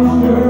wonder